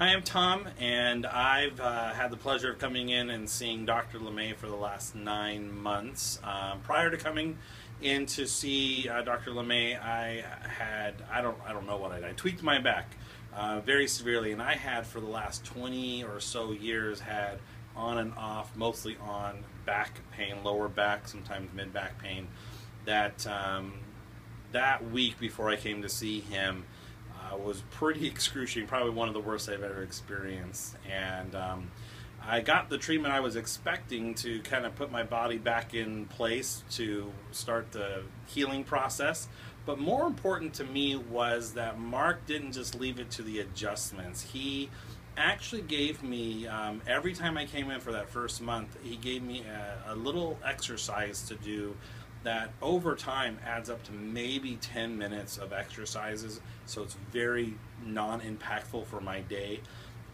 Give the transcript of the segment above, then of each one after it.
Hi, I'm Tom, and I've uh, had the pleasure of coming in and seeing Dr. LeMay for the last nine months. Um, prior to coming in to see uh, Dr. LeMay, I had I don't I don't know what I did. I tweaked my back uh, very severely, and I had for the last 20 or so years had on and off, mostly on back pain, lower back, sometimes mid back pain. That um, that week before I came to see him uh, was pretty excruciating, probably one of the worst I've ever experienced. And um, I got the treatment I was expecting to kind of put my body back in place to start the healing process. But more important to me was that Mark didn't just leave it to the adjustments. He actually gave me, um, every time I came in for that first month, he gave me a, a little exercise to do that over time adds up to maybe 10 minutes of exercises so it's very non-impactful for my day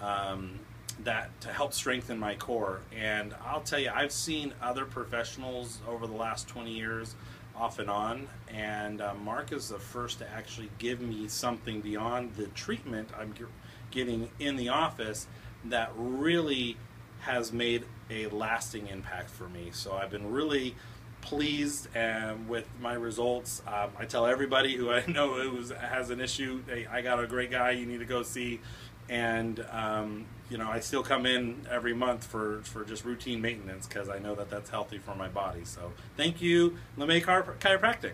um, that to help strengthen my core. And i'll tell you i've seen other professionals over the last 20 years off and on and uh, mark is the first to actually give me something beyond the treatment i'm getting in the office that really has made a lasting impact for me. So i've been really pleased um, with my results. Um, I tell everybody who I know who has an issue, hey, I got a great guy you need to go see. And um, you know, I still come in every month for, for just routine maintenance because I know that that's healthy for my body. So thank you, LeMay Chiropractic.